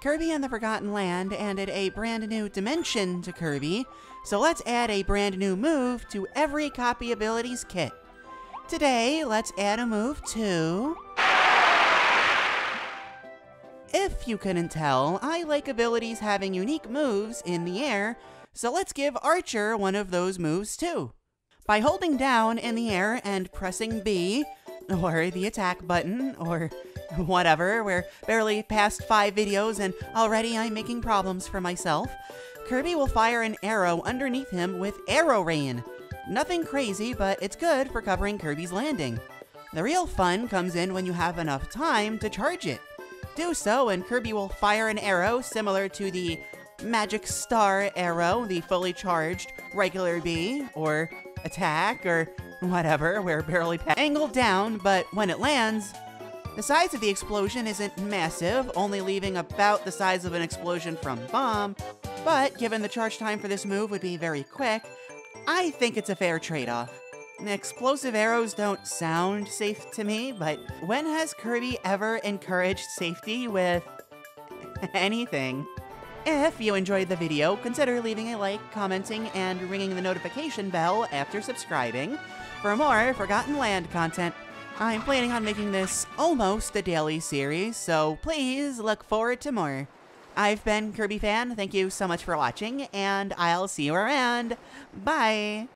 Kirby and the Forgotten Land added a brand new dimension to Kirby, so let's add a brand new move to every Copy Abilities kit. Today, let's add a move to... If you couldn't tell, I like abilities having unique moves in the air, so let's give Archer one of those moves too. By holding down in the air and pressing B, or the attack button, or whatever, we're barely past five videos and already I'm making problems for myself, Kirby will fire an arrow underneath him with Arrow Rain. Nothing crazy, but it's good for covering Kirby's landing. The real fun comes in when you have enough time to charge it. Do so and Kirby will fire an arrow similar to the Magic Star arrow, the fully charged regular B, or attack, or whatever, we're barely angled down, but when it lands, the size of the explosion isn't massive, only leaving about the size of an explosion from bomb, but given the charge time for this move would be very quick, I think it's a fair trade-off. Explosive arrows don't sound safe to me, but when has Kirby ever encouraged safety with anything? If you enjoyed the video, consider leaving a like, commenting, and ringing the notification bell after subscribing for more Forgotten Land content. I'm planning on making this almost a daily series, so please look forward to more. I've been Kirbyfan, thank you so much for watching, and I'll see you around. Bye!